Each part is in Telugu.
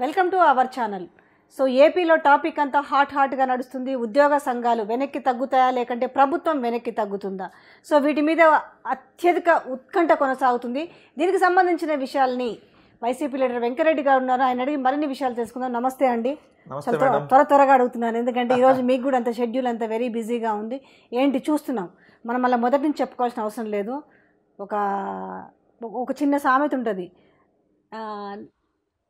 Welcome to our channel. So ఏపీలో టాపిక్ అంతా హాట్ హాట్గా నడుస్తుంది. ఉద్యోగ సంఘాలు వెనక్కి తగ్గుతాయా? లేకంటే ప్రభుత్వం వెనక్కి తగ్గుతుందా? సో వీటి మీద అత్యధిక ఉత్కంఠ కొనసాగుతుంది. దీనికి సంబంధించిన విషయాల్ని వైసీపీ లీడర్ వెంకరెడ్డి గారు ఉన్నారు. ఆయన అడిగి మరిన్ని విషయాలు తెలుసుకుందాం. నమస్తే అండి. త్వర- త్వరగా అడుగుతున్నాను. ఎందుకంటే ఈరోజు మీకు కూడా అంత షెడ్యూల్ అంత వెరీ బిజీగా ఉంది. ఏంటి చూస్తున్నాం. మనం మళ్ళీ మొదటి నుంచి చెప్పుకోవాల్సిన అవసరం లేదు. ఒక ఒక చిన్న సామెత ఉంటుంది.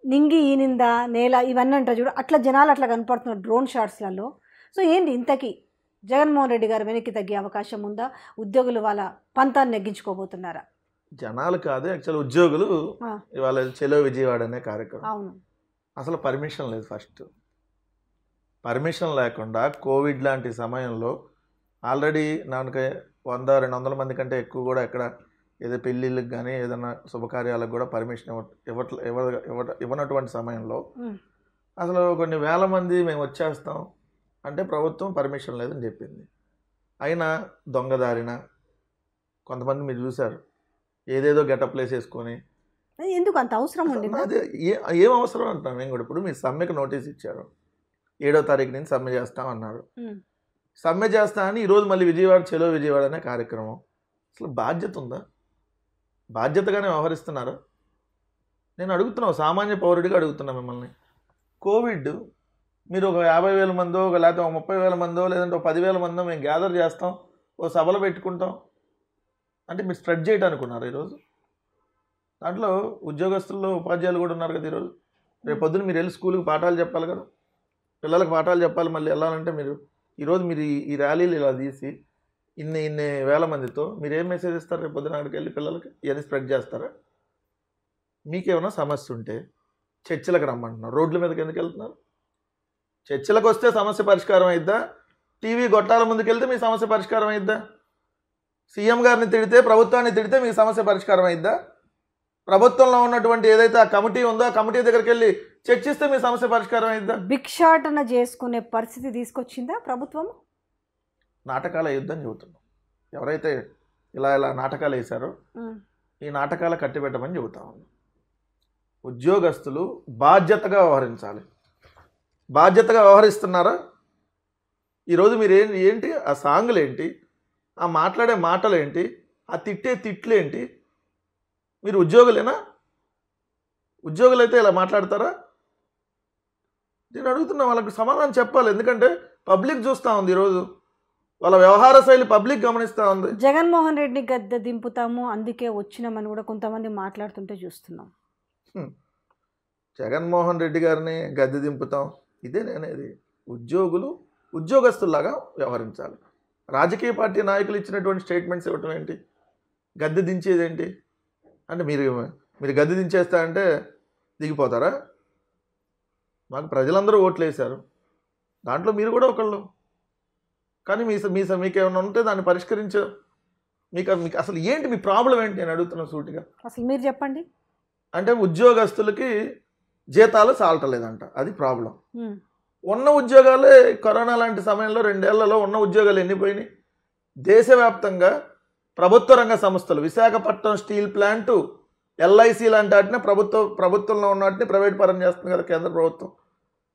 నింగి ఈనిందా నేల ఇవన్నీ అంటారు చూడు అట్లా జనాలు అట్లా కనపడుతున్నారు డ్రోన్ షాట్స్లలో. సో ఏంటి ఇంతకీ? జగన్మోహన్ రెడ్డి గారు వెనక్కి తగ్గే అవకాశం ఉందా? ఉద్యోగులు వాళ్ళ పంతాన్ని నెగ్గించుకోబోతున్నారా? జనాలు కాదు యాక్చువల్ ఉద్యోగులు. ఇవాళ చెలో విజయవాడ అనే కార్యక్రమం. అవును. అసలు పర్మిషన్ లేదు ఫస్ట్. పర్మిషన్ లేకుండా కోవిడ్ లాంటి సమయంలో ఆల్రెడీ నాకు వంద రెండు వందల మంది కంటే ఎక్కువ కూడా ఎక్కడ ఏదో పెళ్ళిళ్ళకి కానీ ఏదైనా శుభకార్యాలకు కూడా పర్మిషన్ ఇవ్వ ఇవ్వట్ల ఇవ్వ ఇవ్వట ఇవ్వనటువంటి సమయంలో. అసలు కొన్ని వేల మంది మేము వచ్చేస్తాం అంటే ప్రభుత్వం పర్మిషన్ లేదని చెప్పింది. అయినా దొంగదారిన కొంతమంది మీరు చూశారు. ఏదేదో గెటప్ వేసేసుకొని ఎందుకు అంత అవసరం ఉండిందా అదే ఏ ఏం అవసరం అంటాను నేను కూడా. ఇప్పుడు మీ సమ్మెకు నోటీస్ ఇచ్చారు. ఏడో తారీఖు నుంచి సమ్మె చేస్తాం అన్నారు. సమ్మె చేస్తా అని ఈరోజు మళ్ళీ విజయవాడ చెలో విజయవాడ అనే కార్యక్రమం. అసలు బాధ్యత ఉందా? బాధ్యతగానే వ్యవహరిస్తున్నారు. నేను అడుగుతున్నావు సామాన్య పౌరుడిగా అడుగుతున్నా మిమ్మల్ని. కోవిడ్ మీరు ఒక యాభై వేల మందో ఒక లేకపోతే ఒక ముప్పై వేల మందో లేదంటే ఒక పదివేల మందో మేము గ్యాదర్ చేస్తాం ఓ సభలు పెట్టుకుంటాం. అంటే మీరు స్ప్రెడ్ చేయడానికి ఉన్నారు ఈరోజు? దాంట్లో ఉద్యోగస్తుల్లో ఉపాధ్యాయులు కూడా ఉన్నారు కదా ఈరోజు. రేపు పొద్దున్న మీరు వెళ్ళి స్కూల్కి పాఠాలు చెప్పాలి కదా. పిల్లలకు పాఠాలు చెప్పాలి మళ్ళీ వెళ్ళాలంటే మీరు ఈరోజు మీరు ఈ ర్యాలీలు ఇలా తీసి ఇన్ని ఇన్ని వేల మందితో మీరు ఏం మెసేజ్ ఇస్తారు రేపు పొద్దున అక్కడికి వెళ్ళి పిల్లలకి? ఇవన్నీ స్ప్రెడ్ చేస్తారా? మీకేమైనా సమస్య ఉంటే చర్చలకు రమ్మంటున్నారు. రోడ్ల మీదకి ఎందుకు వెళ్తున్నారు? చర్చలకు వస్తే సమస్య పరిష్కారం అయిద్దా? టీవీ గొట్టాల ముందుకు వెళ్తే మీ సమస్య పరిష్కారం అయిద్దా? సీఎం గారిని తిడితే ప్రభుత్వాన్ని తిడితే మీ సమస్య పరిష్కారం అయిద్దా? ప్రభుత్వంలో ఉన్నటువంటి ఏదైతే ఆ కమిటీ ఉందో ఆ కమిటీ దగ్గరికి వెళ్ళి చర్చిస్తే మీ సమస్య పరిష్కారం అయిద్దా? భిక్షాటన చేసుకునే పరిస్థితి తీసుకొచ్చిందా ప్రభుత్వం నాటకాల యుద్ధం చెబుతున్నాం ఎవరైతే ఇలా ఇలా నాటకాలు వేశారో ఈ నాటకాల కట్టిపెట్టమని చెబుతా ఉన్నాం. ఉద్యోగస్తులు బాధ్యతగా వ్యవహరించాలి. బాధ్యతగా వ్యవహరిస్తున్నారా? ఈరోజు మీరు ఏంటి ఏంటి? ఆ సాంగులు ఏంటి ఆ మాట్లాడే మాటలు ఏంటి ఆ తిట్టే తిట్లు ఏంటి మీరు ఉద్యోగులేనా? ఉద్యోగులు అయితే ఇలా మాట్లాడతారా? నేను అడుగుతున్నా వాళ్ళకి సమాధానం చెప్పాలి. ఎందుకంటే పబ్లిక్ చూస్తూ ఉంది ఈరోజు. వాళ్ళ వ్యవహార శైలి పబ్లిక్ గమనిస్తూ ఉంది. జగన్మోహన్ రెడ్డిని గద్దె దింపుతాము అందుకే వచ్చినామని కూడా కొంతమంది మాట్లాడుతుంటే చూస్తున్నాం. జగన్మోహన్ రెడ్డి గారిని గద్దె దింపుతాం. ఇదే నేనేది. ఉద్యోగులు ఉద్యోగస్తుల్లాగా వ్యవహరించాలి. రాజకీయ పార్టీ నాయకులు ఇచ్చినటువంటి స్టేట్మెంట్స్ ఇవ్వటం ఏంటి? గద్దె దించేది ఏంటి? అంటే మీరు మీరు గద్దె దించేస్తా అంటే దిగిపోతారా? మాకు ప్రజలందరూ ఓట్లు వేశారు దాంట్లో మీరు కూడా ఒకళ్ళు. కానీ మీ మీ మీకు ఏమైనా ఉంటే దాన్ని పరిష్కరించ. మీకు మీకు అసలు ఏంటి మీ ప్రాబ్లం ఏంటి నేను అడుగుతున్నా సూటిగా. అసలు మీరు చెప్పండి. అంటే ఉద్యోగస్తులకి జీతాలు చాలటలేదంట. అది ప్రాబ్లం. ఉన్న ఉద్యోగాలే కరోనా లాంటి సమయంలో రెండేళ్ళలో ఉన్న ఉద్యోగాలు ఎన్ని పోయినాయి దేశవ్యాప్తంగా ప్రభుత్వ రంగ సంస్థలు విశాఖపట్నం స్టీల్ ప్లాంటు ఎల్ఐసి లాంటి వాటిని ప్రభుత్వ ప్రభుత్వంలో ఉన్న వాటిని ప్రైవేట్ పరం చేస్తుంది కదా కేంద్ర ప్రభుత్వం.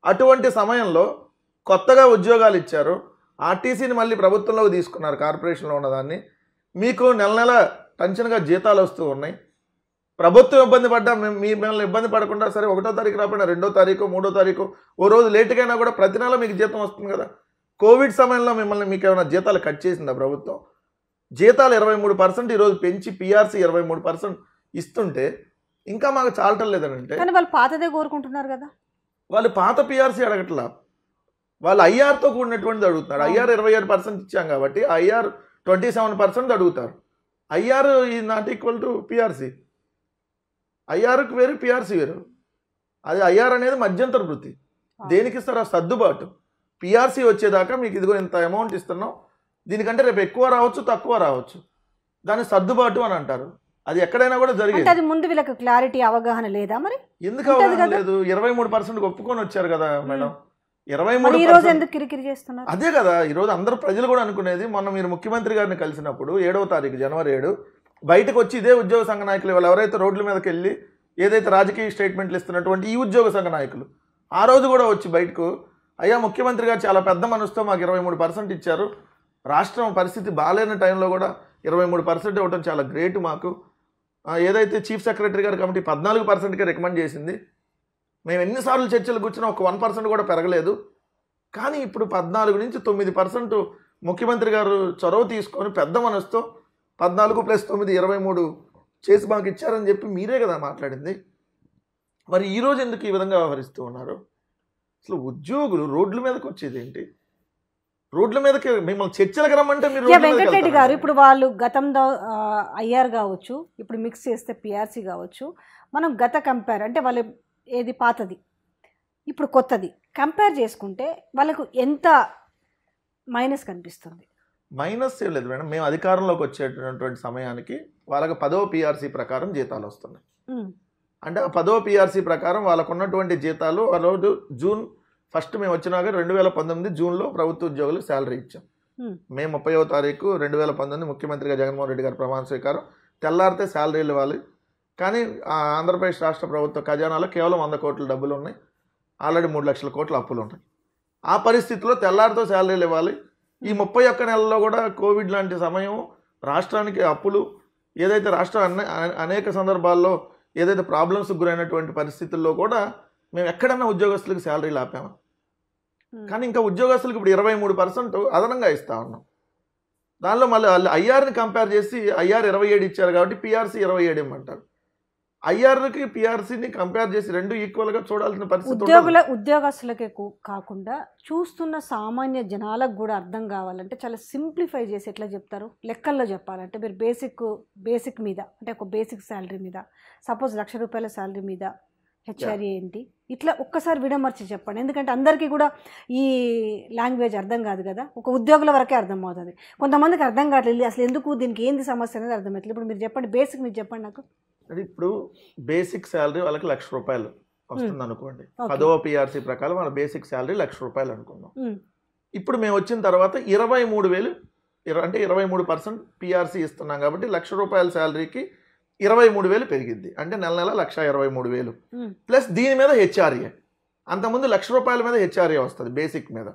అటువంటి సమయంలో కొత్తగా ఉద్యోగాలు ఇచ్చారు. ఆర్టీసీని మళ్ళీ ప్రభుత్వంలోకి తీసుకున్నారు కార్పొరేషన్లో ఉన్నదాన్ని. మీకు నెల నెల టెన్షన్గా జీతాలు వస్తూ ఉన్నాయి. ప్రభుత్వం ఇబ్బంది పడ్డా మేము మీ మిమ్మల్ని ఇబ్బంది పడకుండా సరే ఒకటో తారీఖు రాకుండా రెండో తారీఖు మూడో తారీఖు ఓ రోజు లేటుగా అయినా కూడా ప్రతి నెల మీకు జీతం వస్తుంది కదా. కోవిడ్ సమయంలో మిమ్మల్ని మీకు ఏమైనా జీతాలు కట్ చేసిందా ప్రభుత్వం? జీతాలు ఇరవై మూడు పర్సెంట్ ఈరోజు పెంచి పిఆర్సీ ఇరవై మూడు పర్సెంట్ ఇస్తుంటే ఇంకా మాకు చాలటం లేదని అంటే కానీ వాళ్ళు పాతదే కోరుకుంటున్నారు కదా. వాళ్ళు పాత పిఆర్సీ అడగట్లా. వాళ్ళు ఐఆర్తో కూడినటువంటిది అడుగుతున్నారు. ఐఆర్ ఇరవై ఏడు పర్సెంట్ ఇచ్చాం కాబట్టి ఐఆర్ ట్వంటీ సెవెన్ పర్సెంట్ అడుగుతారు. ఐఆర్ ఈ నాట్ ఈక్వల్ టు పిఆర్సీ ఐఆర్కి వేరు పిఆర్సీ వేరు. అది ఐఆర్ అనేది మధ్యంతర వృత్తి. దేనికి ఇస్తారు? ఆ సర్దుబాటు. పిఆర్సీ వచ్చేదాకా మీకు ఇదిగో ఇంత అమౌంట్ ఇస్తున్నాం. దీనికంటే రేపు ఎక్కువ రావచ్చు తక్కువ రావచ్చు. దాన్ని సర్దుబాటు అని అంటారు. అది ఎక్కడైనా కూడా జరిగేది. అది ముందు వీళ్ళకి క్లారిటీ అవగాహన లేదా మరి? ఎందుకు అవగాహన. లేదు? ఇరవై మూడు పర్సెంట్ ఒప్పుకొని వచ్చారు కదా మేడం. ఇరవై మూడు ఈ రోజు ఎందుకు కిరికిరి చేస్తున్నారు? అదే కదా ఈరోజు అందరూ ప్రజలు కూడా అనుకునేది మొన్న మీరు ముఖ్యమంత్రి గారిని కలిసినప్పుడు ఏడవ తారీఖు జనవరి ఏడు బయటకు వచ్చి ఇదే ఉద్యోగ సంఘ నాయకులు వాళ్ళు ఎవరైతే రోడ్ల మీదకి వెళ్ళి ఏదైతే రాజకీయ స్టేట్మెంట్లు ఇస్తున్నటువంటి ఈ ఉద్యోగ సంఘ నాయకులు ఆ రోజు కూడా వచ్చి బయటకు అయ్యా ముఖ్యమంత్రి గారు చాలా పెద్ద మనసుతో మాకు ఇరవై మూడు పర్సెంట్ ఇచ్చారు. రాష్ట్రం పరిస్థితి బాగాలేని టైంలో కూడా ఇరవై మూడు పర్సెంట్ ఇవ్వడం చాలా గ్రేట్ మాకు. ఏదైతే చీఫ్ సెక్రటరీ గారి కమిటీ పద్నాలుగు పర్సెంట్కే రికమెండ్ చేసింది మేము ఎన్నిసార్లు చర్చలు కూర్చున్నా ఒక వన్ పర్సెంట్ కూడా పెరగలేదు. కానీ ఇప్పుడు పద్నాలుగు నుంచి తొమ్మిది పర్సెంట్ ముఖ్యమంత్రి గారు చొరవ తీసుకొని పెద్ద మనసుతో పద్నాలుగు ప్లస్ తొమ్మిది ఇరవై మూడు చేసి మాకు ఇచ్చారని చెప్పి మీరే కదా మాట్లాడింది. మరి ఈ రోజు ఎందుకు ఈ విధంగా వ్యవహరిస్తూ ఉన్నారు? అసలు ఉద్యోగులు రోడ్ల మీదకి వచ్చేది ఏంటి? రోడ్ల మీదకి మిమ్మల్ని చర్చలకు రమ్మంటే మీరు వెంకటరెడ్డి? గారు ఇప్పుడు వాళ్ళు గతంలో ఐఆర్ కావచ్చు ఇప్పుడు మిక్స్ చేస్తే పిఆర్సీ కావచ్చు. మనం గత కంపేర్ అంటే వాళ్ళు ఏది పాతది? ఇప్పుడు కొత్తది. కంపేర్ చేసుకుంటే వాళ్ళకు ఎంత మైనస్ కనిపిస్తుంది? మైనస్ ఏం లేదు మేడం. మేము అధికారంలోకి వచ్చేటటువంటి సమయానికి వాళ్ళకి పదో పిఆర్సీ ప్రకారం జీతాలు వస్తున్నాయి. అంటే ఆ పదో పిఆర్సీ ప్రకారం వాళ్ళకు ఉన్నటువంటి జీతాలు ఆ రోజు జూన్ ఫస్ట్ మేము వచ్చినాక రెండు వేల పంతొమ్మిది జూన్లో ప్రభుత్వ ఉద్యోగులకు శాలరీ ఇచ్చాం. మే ముప్పైవ తారీఖు రెండు వేల పంతొమ్మిది ముఖ్యమంత్రిగా జగన్మోహన్ రెడ్డి గారు ప్రమాణ స్వీకారం. తెల్లారితే శాలరీలు ఇవ్వాలి. కానీ ఆ ఆంధ్రప్రదేశ్ రాష్ట్ర ప్రభుత్వ ఖజానాలో కేవలం వంద కోట్ల డబ్బులు ఉన్నాయి ఆల్రెడీ మూడు లక్షల కోట్ల అప్పులు ఉన్నాయి ఆ పరిస్థితిలో తెల్లారితో శాలరీలు ఇవ్వాలి. ఈ ముప్పై ఒక్క నెలల్లో కూడా కోవిడ్ లాంటి సమయం రాష్ట్రానికి అప్పులు ఏదైతే రాష్ట్రం అనే అనేక సందర్భాల్లో ఏదైతే ప్రాబ్లమ్స్ గురైనటువంటి పరిస్థితుల్లో కూడా మేము ఎక్కడన్నా ఉద్యోగస్తులకు శాలరీలు ఆపాము. కానీ ఇంకా ఉద్యోగస్తులకు ఇప్పుడు ఇరవై మూడు పర్సెంట్ అదనంగా ఇస్తా ఉన్నాం. దానిలో మళ్ళీ వాళ్ళు ఐఆర్ని కంపేర్ చేసి ఐఆర్ ఇరవై ఏడు ఇచ్చారు కాబట్టి పిఆర్సీ ఇరవై ఏడు ఇమ్మంటారు. ఐఆర్కి పిఆర్సీని కంపేర్ చేసి రెండు ఈక్వల్గా చూడాల్సిన పరిస్థితి. ఉద్యోగుల ఉద్యోగస్తులకే కు- కాకుండా చూస్తున్న సామాన్య జనాలకు కూడా అర్థం కావాలంటే చాలా సింప్లిఫై చేసి ఎట్లా చెప్తారు? లెక్కల్లో చెప్పాలంటే మీరు బేసిక్ బేసిక్ మీద అంటే ఒక బేసిక్ శాలరీ మీద సపోజ్ లక్ష రూపాయల శాలరీ మీద హెచ్ఆర్ఏ ఏంటి? ఇట్లా ఒక్కసారి విడమర్చి చెప్పండి. ఎందుకంటే అందరికీ కూడా ఈ లాంగ్వేజ్ అర్థం కాదు కదా. ఒక ఉద్యోగుల వరకే అర్థం అవుతుంది. కొంతమందికి అర్థం కావట్లేదు. అసలు ఎందుకు దీనికి ఏంది సమస్య అనేది అర్థం అవుతుంది ఇప్పుడు మీరు చెప్పండి బేసిక్ మీరు చెప్పండి నాకు. అంటే ఇప్పుడు బేసిక్ శాలరీ వాళ్ళకి లక్ష రూపాయలు వస్తుంది అనుకోండి. Okay. పదవ పిఆర్సీ ప్రకారం వాళ్ళ బేసిక్ శాలరీ లక్ష రూపాయలు అనుకుందాం. ఉమ్, ఇప్పుడు మేము వచ్చిన తర్వాత ఇరవై మూడు వేలు అంటే ఇరవై మూడు పర్సెంట్ పిఆర్సీ ఇస్తున్నాం కాబట్టి లక్ష రూపాయల శాలరీకి ఇరవై మూడు వేలు పెరిగిద్ది. అంటే నెల నెల లక్ష ఇరవై మూడు వేలు. ఉమ్, ప్లస్ దీని మీద హెచ్ఆర్ఏ. అంతకుముందు లక్ష రూపాయల మీద హెచ్ఆర్ఏ వస్తుంది బేసిక్ మీద.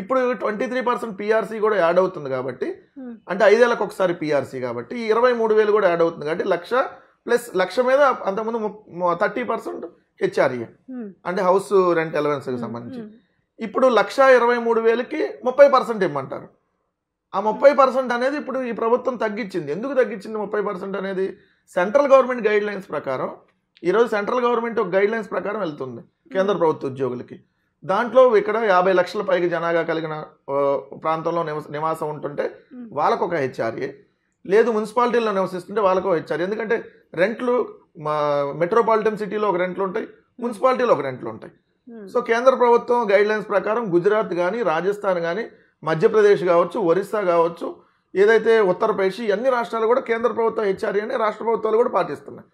ఇప్పుడు ట్వంటీ త్రీ పర్సెంట్ పిఆర్సీ కూడా యాడ్ అవుతుంది కాబట్టి అంటే ఐదేళ్ళకి ఒకసారి పిఆర్సీ కాబట్టి ఈ ఇరవై మూడు వేలు కూడా యాడ్ అవుతుంది కాబట్టి లక్ష ప్లస్ లక్ష మీద అంతకుముందు థర్టీ పర్సెంట్ హెచ్ఆర్ఏ అంటే హౌస్ రెంట్ ఎలవెన్స్కి సంబంధించి. ఇప్పుడు లక్ష ఇరవై మూడు వేలకి ముప్పై పర్సెంట్ ఇమ్మంటారు. ఆ ముప్పై పర్సెంట్ అనేది ఇప్పుడు ఈ ప్రభుత్వం తగ్గించింది. ఎందుకు తగ్గించింది ముప్పై పర్సెంట్ అనేది? సెంట్రల్ గవర్నమెంట్ గైడ్ లైన్స్ ప్రకారం ఈరోజు సెంట్రల్ గవర్నమెంట్ ఒక గైడ్ లైన్స్ ప్రకారం వెళ్తుంది కేంద్ర ప్రభుత్వ ఉద్యోగులకి. దాంట్లో ఇక్కడ యాభై లక్షల పైకి జనాభా కలిగిన ప్రాంతంలో నివస నివాసం ఉంటుంటే. వాళ్ళకు ఒక హెచ్ఆర్ఏ లేదు మున్సిపాలిటీలో నివసిస్తుంటే వాళ్ళకు హెచ్ఆర్ఏ ఎందుకంటే రెంట్లు మా మెట్రోపాలిటన్ సిటీలో ఒక రెంట్లు ఉంటాయి మున్సిపాలిటీలో ఒక రెంట్లు ఉంటాయి. సో కేంద్ర ప్రభుత్వం గైడ్ లైన్స్ ప్రకారం గుజరాత్ కానీ రాజస్థాన్ కానీ మధ్యప్రదేశ్ కావచ్చు ఒరిస్సా కావచ్చు ఏదైతే ఉత్తరప్రదేశ్ అన్ని రాష్ట్రాలు కూడా కేంద్ర ప్రభుత్వ హెచ్ఆర్ఏని రాష్ట్ర ప్రభుత్వాలు కూడా పాటిస్తున్నాయి.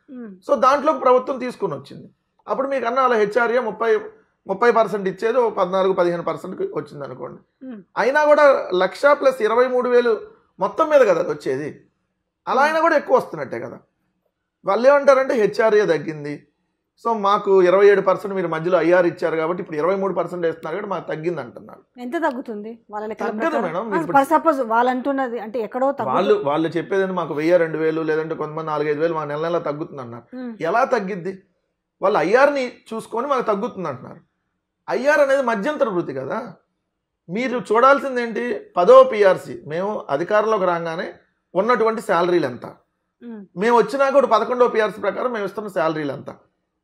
సో దాంట్లో ప్రభుత్వం తీసుకుని వచ్చింది. అప్పుడు మీకు అన్న అలా హెచ్ఆర్ఏ ముప్పై ముప్పై పర్సెంట్ ఇచ్చేది పద్నాలుగు పదిహేను పర్సెంట్ వచ్చింది అనుకోండి. అయినా కూడా లక్ష ప్లస్ ఇరవై మూడు వేలు మొత్తం మీద కదా అది వచ్చేది. అలా అయినా కూడా ఎక్కువ వస్తున్నట్టే కదా. వాళ్ళు ఏమంటారంటే హెచ్ఆర్ఏ తగ్గింది. సో మాకు ఇరవై ఏడు పర్సెంట్ మీరు మధ్యలో ఐఆర్ ఇచ్చారు కాబట్టి ఇప్పుడు ఇరవై మూడు పర్సెంట్ వేస్తున్నారు కాబట్టి మాకు తగ్గింది అంటున్నారు. ఎంత తగ్గుతుంది? తగ్గదు? మేడం. సపోజ్ వాళ్ళు అంటున్నది అంటే ఎక్కడో వాళ్ళు వాళ్ళు చెప్పేదని మాకు వెయ్యి రెండు వేలు లేదంటే కొంతమంది నాలుగైదు వేలు మాకు నెల నెల తగ్గుతుంది అన్నారు. ఎలా తగ్గిద్ది? వాళ్ళు ఐఆర్ని చూసుకొని మాకు తగ్గుతుంది అంటున్నారు. ఐఆర్ అనేది మధ్యంతర వృత్తి కదా. మీరు చూడాల్సింది ఏంటి పదో పిఆర్సి మేము అధికారంలోకి రాగానే ఉన్నటువంటి శాలరీలు ఎంత మేము వచ్చినాక కూడా పదకొండో పిఆర్సీ ప్రకారం మేము ఇస్తున్న శాలరీలు ఎంత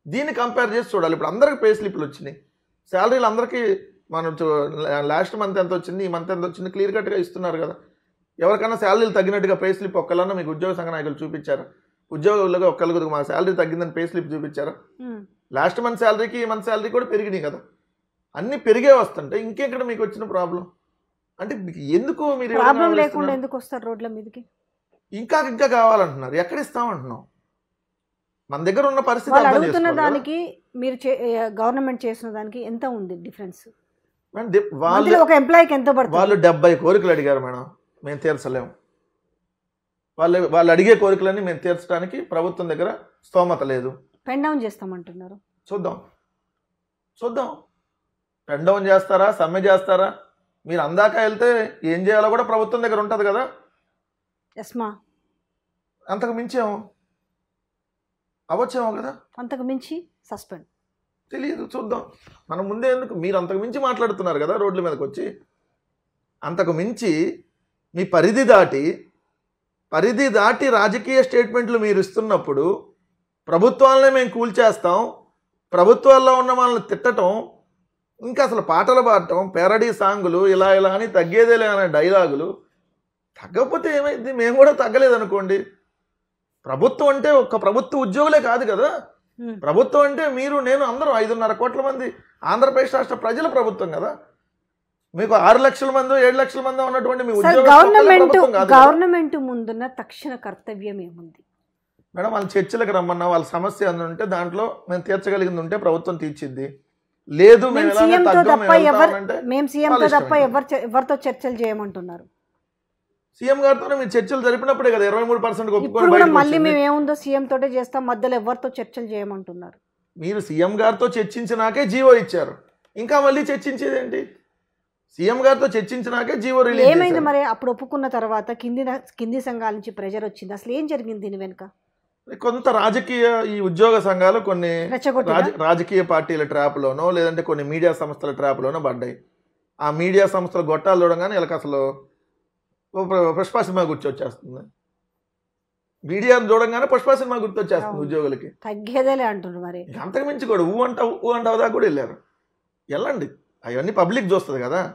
దీన్ని కంపేర్ చేసి చూడాలి. ఇప్పుడు అందరికి పే స్లిప్లు వచ్చినాయి. శాలరీలు అందరికీ మనం లాస్ట్ మంత్ ఎంత వచ్చింది ఈ మంత్ ఎంత వచ్చింది క్లియర్ కట్గా ఇస్తున్నారు కదా. ఎవరికైనా శాలరీలు తగ్గినట్టుగా పే స్లిప్ ఒక్కలన్నా మీకు ఉద్యోగ సంఘ నాయకులు చూపించారా? ఉద్యోగులుగా ఒక్కరికి మా శాలరీ తగ్గిందని పే స్లిప్ చూపించారా. లాస్ట్ మంత్ శాలరీకి ఈ మంత్ శాలరీ కూడా పెరిగినాయి కదా. అన్నీ పెరిగే వస్తుంటే ఇంకెక్కడ మీకు వచ్చిన ప్రాబ్లం? అంటే మీకు ఎందుకు మీరు ప్రాబ్లం లేకుండా? ఎందుకు వస్తారు రోడ్ల మీదకి? ఇంకా ఇంకా కావాలంటున్నారు. ఎక్కడ ఇస్తామంటున్నాం? మన దగ్గర ఉన్న పరిస్థితి వాళ్ళు అడుగుతున్న. దానికి మీరు గవర్నమెంట్ చేసిన దానికి ఎంత ఉంది డిఫరెన్స్? వాళ్ళు ఒక ఎంప్లాయీకి ఎంత వాళ్ళు పడుతుంది డెబ్బై కోరికలు అడిగారు మేడం. మేము తీర్చలేము. వాళ్ళు వాళ్ళు అడిగే కోరికలన్నీ మేము తీర్చడానికి ప్రభుత్వం దగ్గర స్తోమత లేదు. పెన్ డౌన్ చేస్తామంటున్నారు. చూద్దాం. చూద్దాం. పెన్ డౌన్ చేస్తారా? సమ్మె చేస్తారా? మీరు అందాక వెళ్తే ఏం చేయాలో కూడా ప్రభుత్వం దగ్గర ఉంటుంది కదా? ఎస్మా అంతకు మించేమో? అవ్వచ్చేమో కదా? అంతకు మించి సస్పెండ్ తెలియదు చూద్దాం. మనం ముందే ఎందుకు? మీరు అంతకు మించి మాట్లాడుతున్నారు కదా రోడ్ల మీదకి వచ్చి. అంతకు మించి మీ పరిధి దాటి పరిధి దాటి రాజకీయ స్టేట్మెంట్లు మీరు ఇస్తున్నప్పుడు ప్రభుత్వాలనే మేము కూల్చేస్తాం. ప్రభుత్వాల్లో ఉన్న వాళ్ళని తిట్టడం ఇంకా అసలు పాటలు పాడటం పేరడీ సాంగులు ఇలా ఇలా అని తగ్గేదేలే అనే డైలాగులు. తగ్గకపోతే ఏమైంది? మేము కూడా తగ్గలేదనుకోండి. ప్రభుత్వం అంటే ఒక్క ప్రభుత్వ ఉద్యోగులే కాదు కదా. ప్రభుత్వం అంటే మీరు నేను అందరూ ఐదున్నర కోట్ల మంది. ఆంధ్రప్రదేశ్ రాష్ట్ర ప్రజల ప్రభుత్వం కదా. మీకు ఆరు లక్షల మంది ఏడు లక్షల మంది ఉన్నటువంటి మీ గవర్నమెంట్. గవర్నమెంట్ ముందున్న తక్షణ కర్తవ్యం ఏముంది? మేడం వాళ్ళ చర్చలకు రమ్మన్నా వాళ్ళ సమస్య ఉంటే దాంట్లో మేము తీర్చగలిగింది ఉంటే ప్రభుత్వం తీర్చిద్ది. లేదు మేము మేము సీఎంతో తప్ప ఎవరు సీఎంతో తప్ప. ఎవరు ఎవరితో చర్చలు చేయమంటున్నారు? సీఎం గారితోనే మీరు చర్చలు జరిపినప్పుడే కదా ఇరవై మూడు పర్సెంట్ ఇప్పుడు ఒప్పుకొని కూడా బయటకు మళ్ళీ. మేము ఏముందో సీఎం తోటే చేస్తాం మధ్యలో ఎవరితో చర్చలు చేయమంటున్నారు? మీరు సీఎం గారితో చర్చించినాకే జీవో ఇచ్చారు. ఇంకా మళ్ళీ చర్చించేది ఏంటి? సీఎం గారితో చర్చించినాకే జీవో రిలీజ్ ఏమైంది. మరి? అప్పుడు ఒప్పుకున్న తర్వాత కింది కింది సంఘాల నుంచి ప్రెజర్ వచ్చింది. అసలు ఏం జరిగింది దీని వెనుక? కొంత రాజకీయ ఈ ఉద్యోగ సంఘాలు కొన్ని రాజకీయ పార్టీల ట్రాప్లోనో లేదంటే కొన్ని మీడియా సంస్థల ట్రాప్లోనో పడ్డాయి. ఆ మీడియా సంస్థల గొట్టాలు చూడగానే వీళ్ళకి అసలు పుష్ప సినిమా గుర్తొచ్చేస్తుంది. మీడియాను చూడగానే పుష్ప సినిమా గుర్తొచ్చేస్తుంది. ఉద్యోగులకి. తగ్గేదేలే అంటున్నారు మరి. అంతకు మించి కూడా ఊ అంట ఊ అంటావు దాకా కూడా వెళ్ళారు. వెళ్ళండి. అవన్నీ పబ్లిక్ చూస్తుంది కదా.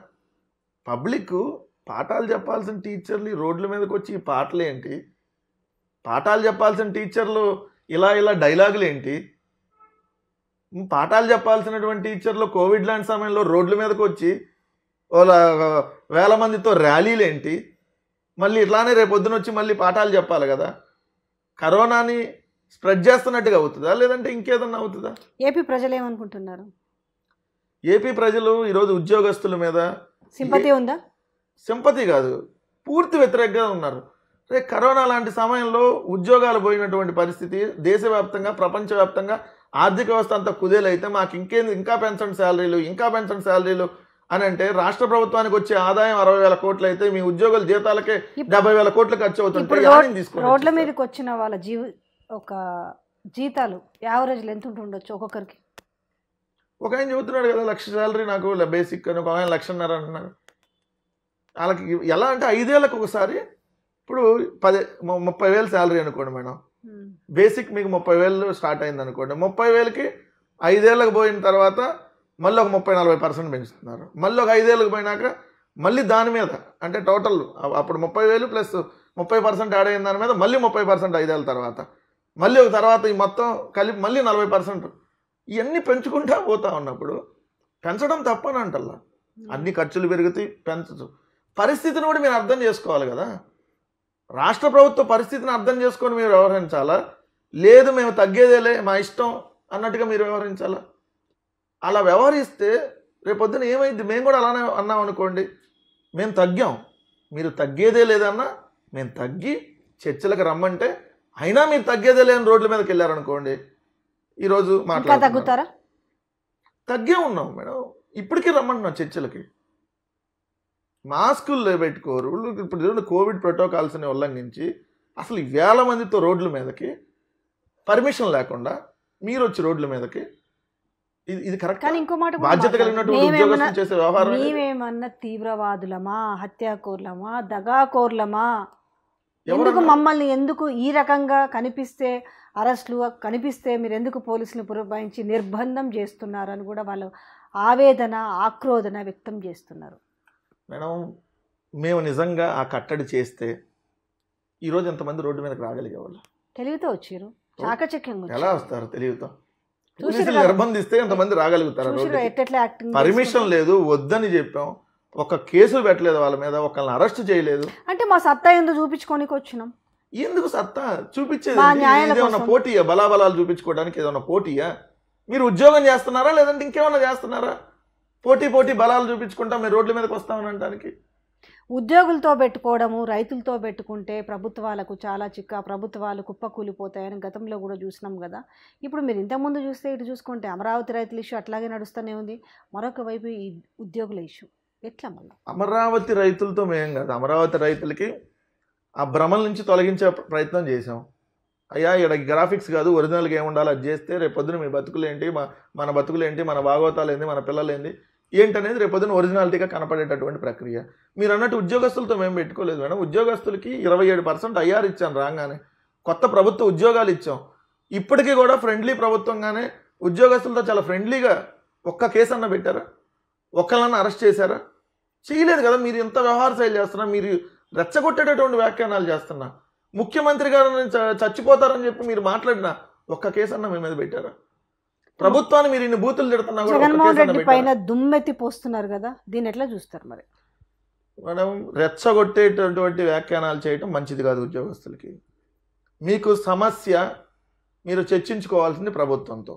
పబ్లిక్ పాఠాలు చెప్పాల్సిన టీచర్లు ఈ రోడ్ల మీదకి వచ్చి ఈ పాటలు ఏంటి పాఠాలు చెప్పాల్సిన టీచర్లు ఇలా ఇలా డైలాగులు ఏంటి? పాఠాలు చెప్పాల్సినటువంటి టీచర్లు కోవిడ్ లాంటి సమయంలో రోడ్ల మీదకి వచ్చి వాళ్ళ వేల మందితో ర్యాలీలు ఏంటి? మళ్ళీ ఇట్లానే రేపు పొద్దున వచ్చి మళ్ళీ పాఠాలు చెప్పాలి కదా. కరోనాని స్ప్రెడ్ చేస్తున్నట్టుగా అవుతుందా? లేదంటే ఇంకేదన్నా అవుతుందా? ఏపీ ప్రజలు ఏమనుకుంటున్నారు? ఏపీ ప్రజలు ఈరోజు ఉద్యోగస్తుల మీద సింపతి ఉందా? సింపతి కాదు పూర్తి వ్యతిరేకంగా ఉన్నారు. కరోనా లాంటి సమయంలో ఉద్యోగాలు పోయినటువంటి పరిస్థితి దేశవ్యాప్తంగా ప్రపంచవ్యాప్తంగా ఆర్థిక వ్యవస్థ అంతా కుదేలైతే మాకు ఇంకేంది? ఇంకా పెన్షన్ శాలరీలు ఇంకా పెన్షన్ శాలరీలు అని అంటే రాష్ట్ర ప్రభుత్వానికి వచ్చే ఆదాయం అరవై వేల కోట్లు అయితే మీ ఉద్యోగుల జీతాలకే డెబ్బై వేల కోట్లు ఖర్చు తీసుకొని రోడ్ల? మీదకి వచ్చిన వాళ్ళ జీవి ఒక జీతాలు యావరేజ్లు ఎంత ఉంటుండొచ్చు ఒక్కొక్కరికి. ఒక ఆయన చెబుతున్నాడు కదా లక్ష శాలరీ నాకు బేసిక్ అని ఒక ఆయన లక్షన్నర అంటున్నారు వాళ్ళకి ఎలా అంటే ఐదేళ్ళకి ఒకసారి ఇప్పుడు పది ముప్పై వేలు శాలరీ అనుకోండి మేడం. బేసిక్ మీకు ముప్పై వేలు స్టార్ట్ అయింది అనుకోండి ముప్పై వేలకి ఐదేళ్ళకి పోయిన తర్వాత మళ్ళీ ఒక ముప్పై నలభై పర్సెంట్ పెంచుతున్నారు. మళ్ళీ ఒక ఐదేళ్ళకి పోయినాక మళ్ళీ దాని మీద అంటే టోటల్ అప్పుడు ముప్పై వేలు ప్లస్ ముప్పై పర్సెంట్ యాడ్ అయిన దాని మీద మళ్ళీ ముప్పై పర్సెంట్ ఐదేళ్ళ తర్వాత. మళ్ళీ ఒక తర్వాత ఈ మొత్తం కలిపి మళ్ళీ నలభై పర్సెంట్. ఇవన్నీ పెంచుకుంటా పోతా ఉన్నప్పుడు పెంచడం తప్పని అంటల్లా అన్ని ఖర్చులు పెరుగుతాయి పెంచచ్చు పరిస్థితిని కూడా మీరు అర్థం చేసుకోవాలి కదా. రాష్ట్ర ప్రభుత్వ పరిస్థితిని అర్థం చేసుకొని మీరు వ్యవహరించాలా? లేదు మేము తగ్గేదేలే మా ఇష్టం అన్నట్టుగా మీరు వ్యవహరించాలా? అలా వ్యవహరిస్తే రేపొద్దున ఏమైంది? మేము కూడా అలానే అన్నాం అనుకోండి. మేము తగ్గాం. మీరు తగ్గేదే లేదన్నా మేము తగ్గి చర్చలకు రమ్మంటే అయినా మీరు తగ్గేదే లేని రోడ్ల మీదకి వెళ్ళారనుకోండి ఈరోజు. తగ్గుతారా? తగ్గే ఉన్నాం మేడం. ఇప్పటికీ రమ్మంటున్నాం చర్చలకి. మాస్కులు పెట్టుకోరు ఇప్పుడు చూడండి కోవిడ్ ప్రోటోకాల్స్ని ఉల్లంఘించి అసలు వేల మందితో రోడ్ల మీదకి పర్మిషన్ లేకుండా మీరు వచ్చి రోడ్ల మీదకి ఇది కరెక్ట్ కానీ ఇంకో మాట బాధ్యత. కలిగినటువంటి ఉద్యోగస్తులు చేసే వ్యవహారం. మేమేమన్నా తీవ్రవాదులమా హత్యాకోర్లమా దగాకోర్లమా ఎందుకు? మమ్మల్ని ఎందుకు ఈ రకంగా కనిపిస్తే అరెస్టులు కనిపిస్తే మీరు ఎందుకు పోలీసులు పురమాయించి నిర్బంధం చేస్తున్నారు అని కూడా వాళ్ళు ఆవేదన ఆక్రోదన వ్యక్తం చేస్తున్నారు మేడం మేము నిజంగా ఆ కట్టడి చేస్తే ఈరోజు ఎంతమంది రోడ్డు మీదకి రాగలిగేవాళ్ళు? తెలివితో వచ్చారు. చాకచక్యంగా ఎలా వస్తారు పోలీసులు కదా. నిర్బంధిస్తే ఎంతమంది రాగలుగుతారు పర్మిషన్. లేదు వద్దని చెప్పాం. ఒక కేసు పెట్టలేదు వాళ్ళ మీద ఒకళ్ళని అరెస్ట్ చేయలేదు. అంటే మా సత్తా ఎందుకు చూపించుకోనికి వచ్చినాం? ఎందుకు సత్తా? చూపించేది కోసం. పోటీయా? బలాబలాలు చూపించుకోవడానికి ఏదైనా పోటీయా? మీరు ఉద్యోగం చేస్తున్నారా? లేదంటే ఇంకేమన్నా చేస్తున్నారా? పోటీ పోటీ బలాలు చూపించుకుంటా మీరు రోడ్ల మీదకి వస్తామని అనడానికి. ఉద్యోగులతో పెట్టుకోవడము రైతులతో పెట్టుకుంటే ప్రభుత్వాలకు చాలా చిక్క ప్రభుత్వాలు కుప్పకూలిపోతాయని గతంలో కూడా చూసినాం కదా. ఇప్పుడు మీరు ఇంతకుముందు చూస్తే ఇటు చూసుకుంటే అమరావతి రైతుల ఇష్యూ అట్లాగే నడుస్తూనే ఉంది. మరొక వైపు ఈ ఉద్యోగుల ఇష్యూ ఎట్లా మళ్ళీ అమరావతి రైతులతో మేం కాదు. అమరావతి రైతులకి ఆ భ్రమల నుంచి తొలగించే ప్రయత్నం చేసాం అయ్యా ఇక్కడ గ్రాఫిక్స్ కాదు ఒరిజినల్గా ఏముండాలి అది చేస్తే రేపొద్దున మీ బతుకులు ఏంటి మా మన బతుకులు ఏంటి మన భాగవతాలు ఏంటి మన పిల్లలు ఏంటి ఏంటనేది రేపొద్దున ఒరిజినాలిటీగా కనపడేటటువంటి ప్రక్రియ. మీరు అన్నట్టు ఉద్యోగస్తులతో మేము పెట్టుకోలేదు మేడం. ఉద్యోగస్తులకి ఇరవై ఏడు పర్సెంట్ ఐఆర్ ఇచ్చాను రాగానే. కొత్త ప్రభుత్వ ఉద్యోగాలు ఇచ్చాం. ఇప్పటికీ కూడా ఫ్రెండ్లీ ప్రభుత్వంగానే ఉద్యోగస్తులతో చాలా ఫ్రెండ్లీగా ఒక్క కేసు అన్న పెట్టారా? ఒక్కళ్ళన్నా అరెస్ట్ చేశారా? చేయలేదు కదా మీరు ఎంత వ్యవహార శైలి చేస్తున్నా మీరు రెచ్చగొట్టేటటువంటి వ్యాఖ్యానాలు చేస్తున్నా. ముఖ్యమంత్రి గారు చ- చచ్చిపోతారని చెప్పి మీరు మాట్లాడినా ఒక్క కేసు అన్న మీ మీద పెట్టారా? ప్రభుత్వాన్ని మీరు ఇన్ని బూతులు తిడుతున్నా జగన్మోహన్ రెడ్డి? పైన దుమ్మెత్తి పోస్తున్నారు కదా దీన్ని ఎట్లా చూస్తారు మరి? మేడం రెచ్చగొట్టేటటువంటి వ్యాఖ్యానాలు చేయటం మంచిది కాదు ఉద్యోగస్తులకి. మీకు సమస్య మీరు చర్చించుకోవాల్సింది ప్రభుత్వంతో.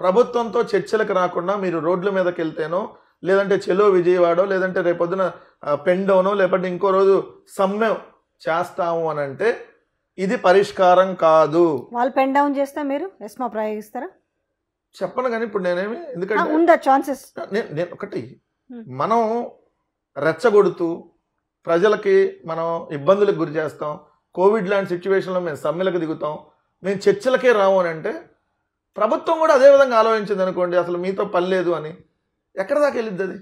ప్రభుత్వంతో చర్చలకు రాకుండా మీరు రోడ్ల మీదకి వెళ్తేనో లేదంటే చెలో విజయవాడో లేదంటే రేపొద్దున పెండోనో లేకపోతే ఇంకో రోజు సమ్మె చేస్తాము అని అంటే ఇది పరిష్కారం కాదు. వాళ్ళు పెన్ డౌన్ చేస్తే మీరు ఎస్మా ప్రయోగిస్తారా? చెప్పను కానీ ఇప్పుడు నేనేమి? ఎందుకంటే ఉందా ఛాన్సెస్ నేను నేను ఒకటి. మనం రెచ్చగొడుతూ ప్రజలకి మనం ఇబ్బందులకు గురి చేస్తాం. కోవిడ్ లాంటి సిచ్యువేషన్లో మేము సమ్మెలకు దిగుతాం. మేము చర్చలకే రాము అని అంటే ప్రభుత్వం కూడా అదే విధంగా ఆలోచించింది అనుకోండి. అసలు మీతో పని లేదు అని. ఎక్కడ దాకా వెళ్ళిద్ది అది?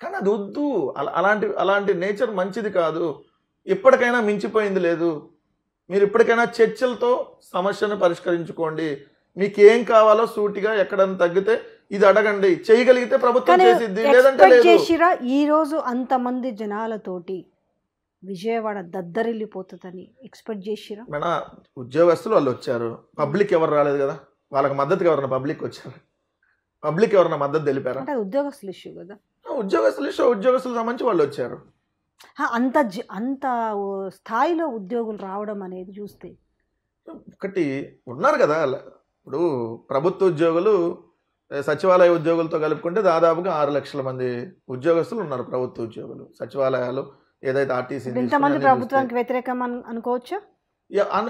కానీ అది వద్దు. అలా అలాంటి అలాంటి నేచర్ మంచిది కాదు. ఇప్పటికైనా మించిపోయింది లేదు. మీరు ఇప్పటికైనా చర్చలతో సమస్యను పరిష్కరించుకోండి. మీకు ఏం కావాలో సూటిగా ఎక్కడన్నా తగ్గితే ఇది అడగండి. చేయగలిగితే ప్రభుత్వం చేసిద్ది. లేదంటే చేసిరా? ఈ రోజు అంతమంది జనాలతోటి విజయవాడ దద్దరిల్లిపోతుందని ఎక్స్పెక్ట్ చేసిరా? మన ఉద్యోగస్తులు వాళ్ళు వచ్చారు. పబ్లిక్ ఎవరు రాలేదు కదా. వాళ్ళకి మద్దతుగా ఎవరన్నా పబ్లిక్ వచ్చారు? పబ్లిక్ ఎవరన్నా మద్దతు తెలిపారా? అంటే ఉద్యోగస్తుల ఇష్యూ కదా. ఉద్యోగస్తులు ఇష్టం ఉద్యోగస్తులకు సంబంధించి వాళ్ళు వచ్చారు. అంత అంత స్థాయిలో ఉద్యోగులు రావడం అనేది చూస్తే. ఒకటి ఉన్నారు కదా. ఇప్పుడు ప్రభుత్వ ఉద్యోగులు సచివాలయ ఉద్యోగులతో కలుపుకుంటే దాదాపుగా ఆరు లక్షల మంది ఉద్యోగస్తులు ఉన్నారు ప్రభుత్వ ఉద్యోగులు. సచివాలయాలు ఏదైతే ఆర్టీసీ ప్రభుత్వానికి వ్యతిరేకం అను- అనుకోవచ్చా?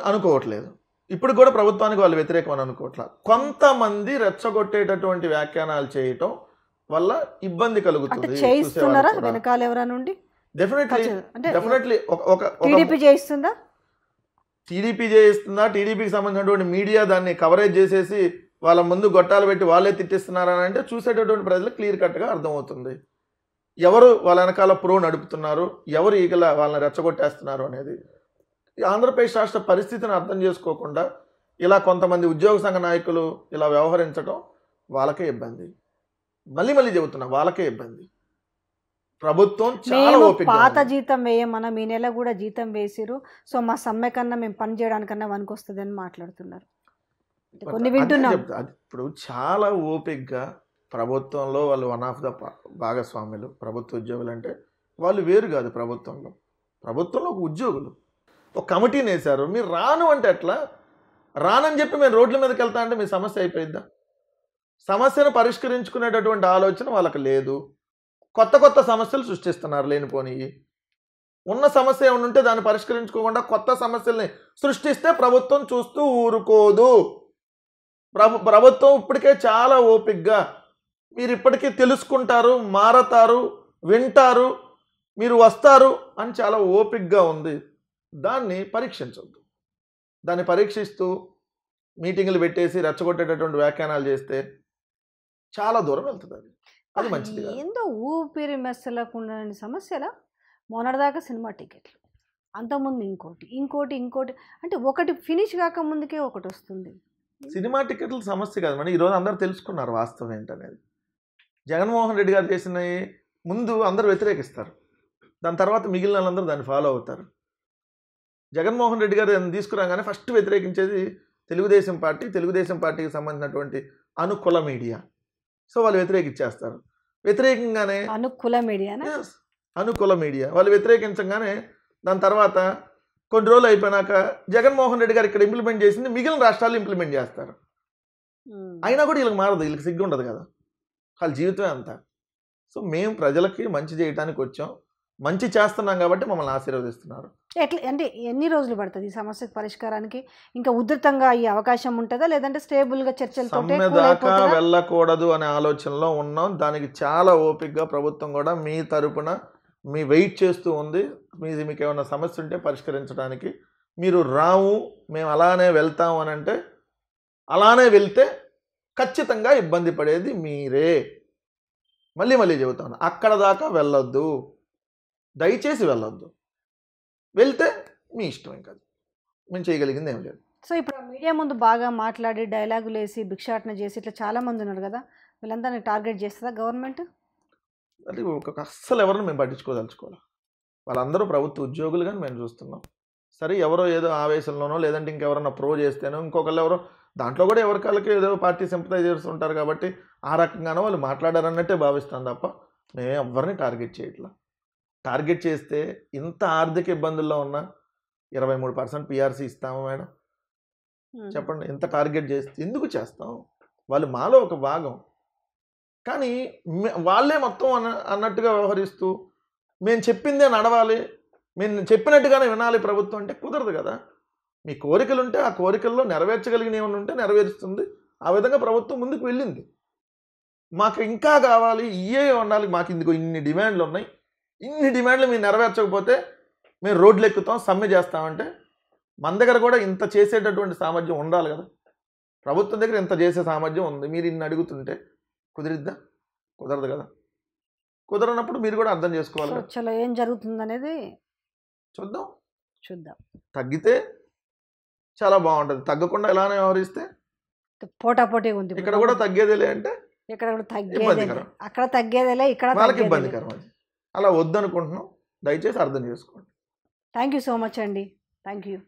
అనుకోవట్లేదు. ఇప్పుడు కూడా ప్రభుత్వానికి వాళ్ళు వ్యతిరేకం అని అనుకోవట్లేదు కొంతమంది రెచ్చగొట్టేటటువంటి వ్యాఖ్యానాలు చేయటం వల్ల ఇబ్బంది కలుగుతుంది చేయిస్తున్నారా వెనకాల డెఫినెట్లీ డెఫినెట్లీ ఒక చేయిస్తుందా? టీడీపీ చేయిస్తుందా టీడీపీకి సంబంధించినటువంటి మీడియా దాన్ని కవరేజ్ చేసేసి వాళ్ళ ముందు గొట్టాలు పెట్టి వాళ్ళే తిట్టిస్తున్నారా అని అంటే చూసేటటువంటి ప్రజలకు క్లియర్ కట్గా అర్థమవుతుంది. ఎవరు వాళ్ళ వెనకాల ప్రో నడుపుతున్నారు ఎవరు ఈగల వాళ్ళని రెచ్చగొట్టేస్తున్నారు అనేది. ఈ ఆంధ్రప్రదేశ్ రాష్ట్ర పరిస్థితిని అర్థం చేసుకోకుండా ఇలా కొంతమంది ఉద్యోగ సంఘ నాయకులు ఇలా వ్యవహరించడం వాళ్ళకే ఇబ్బంది. మళ్ళీ మళ్ళీ చెబుతున్నా వాళ్ళకే ఇబ్బంది. ప్రభుత్వం చాలా మేము పాత జీతం వేయమన్నా మీ నెల కూడా జీతం వేసిరు సో మా సమ్మె కన్నా మేము పని చేయడానికన్నా వనుకొస్తుంది అని మాట్లాడుతున్నారు కొన్ని వింటున్నాం. ఇప్పుడు చాలా ఓపిక్గా ప్రభుత్వంలో వాళ్ళు వన్ ఆఫ్ ద భాగస్వాములు ప్రభుత్వ ఉద్యోగులు అంటే వాళ్ళు వేరు కాదు ప్రభుత్వంలో. ప్రభుత్వంలో ఒక ఉద్యోగులు ఒక కమిటీని వేశారు. మీరు రాను అంటే ఎట్లా? రానని చెప్పి మేము రోడ్ల మీదకి వెళ్తా అంటే మీ సమస్య అయిపోయిద్దా? సమస్యను పరిష్కరించుకునేటటువంటి ఆలోచన వాళ్ళకి లేదు. కొత్త కొత్త సమస్యలు సృష్టిస్తున్నారు లేనిపోని. ఉన్న సమస్య ఏమైనా ఉంటే దాన్ని పరిష్కరించుకోకుండా కొత్త సమస్యల్ని సృష్టిస్తే ప్రభుత్వం చూస్తూ ఊరుకోదు. ప్రభు ప్రభుత్వం ఇప్పటికే చాలా ఓపిక్గా మీరు ఇప్పటికీ తెలుసుకుంటారు మారతారు వింటారు మీరు వస్తారు అని చాలా ఓపిక్గా ఉంది. దాన్ని పరీక్షించవద్దు దాన్ని పరీక్షిస్తూ మీటింగులు పెట్టేసి రెచ్చగొట్టేటటువంటి వ్యాఖ్యానాలు చేస్తే చాలా దూరం వెళ్తుంది అది. అది మంచిది ఏందో ఊపిరి మెస్సలకుండా సమస్యల? మొన్నటిదాకా సినిమా టికెట్లు. అంతకుముందు ఇంకోటి ఇంకోటి ఇంకోటి. అంటే ఒకటి ఫినిష్ కాక ముందుకే ఒకటి వస్తుంది. సినిమా టికెట్ల సమస్య కాదు. మరి ఈరోజు అందరూ తెలుసుకున్నారు వాస్తవం ఏంటనేది. జగన్మోహన్ రెడ్డి గారు చేసినవి ముందు అందరూ వ్యతిరేకిస్తారు. దాని తర్వాత మిగిలిన వాళ్ళందరూ దాన్ని ఫాలో అవుతారు. జగన్మోహన్ రెడ్డి గారు దాన్ని తీసుకురాగానే ఫస్ట్ వ్యతిరేకించేది తెలుగుదేశం పార్టీ. తెలుగుదేశం పార్టీకి సంబంధించినటువంటి అనుకుల మీడియా. సో వాళ్ళు వ్యతిరేకించేస్తారు. వ్యతిరేకంగానే అనుకూల మీడియానా? Yes. అనుకూల మీడియా. వాళ్ళు వ్యతిరేకించగానే దాని తర్వాత కొన్ని రోజులు అయిపోయినాక జగన్మోహన్ రెడ్డి గారు ఇక్కడ ఇంప్లిమెంట్ చేసింది మిగిలిన రాష్ట్రాలు ఇంప్లిమెంట్ చేస్తారు. అయినా కూడా వీళ్ళకి మారదు వీళ్ళకి సిగ్గు ఉండదు కదా. వాళ్ళ జీవితమే అంతా. సో మేము ప్రజలకి మంచి చేయడానికి వచ్చాం. మంచి చేస్తున్నాం కాబట్టి మమ్మల్ని ఆశీర్వదిస్తున్నారు. ఎట్లా అంటే ఎన్ని రోజులు పడుతుంది ఈ సమస్యకు పరిష్కారానికి? ఇంకా ఉధృతంగా అయ్యే అవకాశం ఉంటుందా? లేదంటే స్టేబుల్గా చర్చలతో సమ్మె దాకా వెళ్ళకూడదు అనే ఆలోచనలో ఉన్నాం. దానికి చాలా ఓపికగా ప్రభుత్వం కూడా మీ తరపున మీ వెయిట్ చేస్తూ ఉంది. మీ మీకు ఏమైనా సమస్య ఉంటే పరిష్కరించడానికి. మీరు రాము మేము అలానే వెళ్తాము అని అంటే అలానే వెళ్తే ఖచ్చితంగా ఇబ్బంది పడేది మీరే. మళ్ళీ మళ్ళీ చెబుతాను అక్కడ దాకా వెళ్ళొద్దు. దయచేసి వెళ్ళొద్దు. వెళ్తే మీ ఇష్టం ఇంకా. మేము చేయగలిగింది ఏం లేదు. సో ఇప్పుడు మీడియా ముందు బాగా మాట్లాడి డైలాగులు వేసి భిక్షాటన చేసి ఇట్లా చాలా మంది ఉన్నారు కదా వీళ్ళందరినీ టార్గెట్ చేస్తుందా గవర్నమెంట్? అది ఒక అస్సలు ఎవరిని మేము పట్టించుకోదలుచుకోవాలి. వాళ్ళందరూ ప్రభుత్వ ఉద్యోగులు కానీ మేము చూస్తున్నాం. సరే ఎవరో ఏదో ఆవేశంలోనో లేదంటే ఇంకెవరన్నా ప్రో చేస్తేనో ఇంకొకళ్ళు ఎవరో దాంట్లో కూడా ఎవరికాళ్ళకి ఏదో పార్టీ సింపతైజర్స్ ఉంటారు కాబట్టి ఆ రకంగానో వాళ్ళు మాట్లాడారన్నట్టే భావిస్తాం తప్ప మేము ఎవరిని టార్గెట్ చేయట్లా. టార్గెట్ చేస్తే ఇంత ఆర్థిక ఇబ్బందుల్లో ఉన్న ఇరవై మూడు పర్సెంట్ పిఆర్సీ ఇస్తాము మేడం. చెప్పండి ఎంత టార్గెట్ చేస్తే ఎందుకు చేస్తాం? వాళ్ళు మాలో ఒక భాగం. కానీ వాళ్ళే మొత్తం అన్న అన్నట్టుగా వ్యవహరిస్తూ మేము చెప్పిందే నడవాలి మేము చెప్పినట్టుగానే వినాలి ప్రభుత్వం అంటే కుదరదు కదా. మీ కోరికలు ఉంటే ఆ కోరికల్లో నెరవేర్చగలిగిన ఏమైనా ఉంటే నెరవేరుస్తుంది. ఆ విధంగా ప్రభుత్వం ముందుకు వెళ్ళింది. మాకు ఇంకా కావాలి ఇయే ఉండాలి మాకు ఇందుకు ఇన్ని డిమాండ్లు ఉన్నాయి ఇన్ని డిమాండ్లు మీరు నెరవేర్చకపోతే మేము రోడ్లు ఎక్కుతాం సమ్మె చేస్తామంటే మన దగ్గర కూడా ఇంత చేసేటటువంటి సామర్థ్యం ఉండాలి కదా. ప్రభుత్వం దగ్గర ఇంత చేసే సామర్థ్యం ఉంది. మీరు ఇన్ని అడుగుతుంటే కుదిరిద్దా? కుదరదు కదా. కుదరనప్పుడు మీరు కూడా అర్థం చేసుకోవాలి చలో ఏం జరుగుతుంది అనేది చూద్దాం. చూద్దాం. తగ్గితే చాలా బాగుంటుంది. తగ్గకుండా ఎలానే వ్యవహరిస్తే పోటా పోటీ ఉంది. ఇక్కడ కూడా తగ్గేదేలే అంటే ఇక్కడ కూడా ఇబ్బందికరం. అక్కడ తగ్గేదేలే ఇక్కడ వాళ్ళకి ఇబ్బందికరం అది. అలా వద్దనుకుంటున్నాం. దయచేసి అర్థం చేసుకోండి. థ్యాంక్ యూ సో మచ్ అండి. Thank you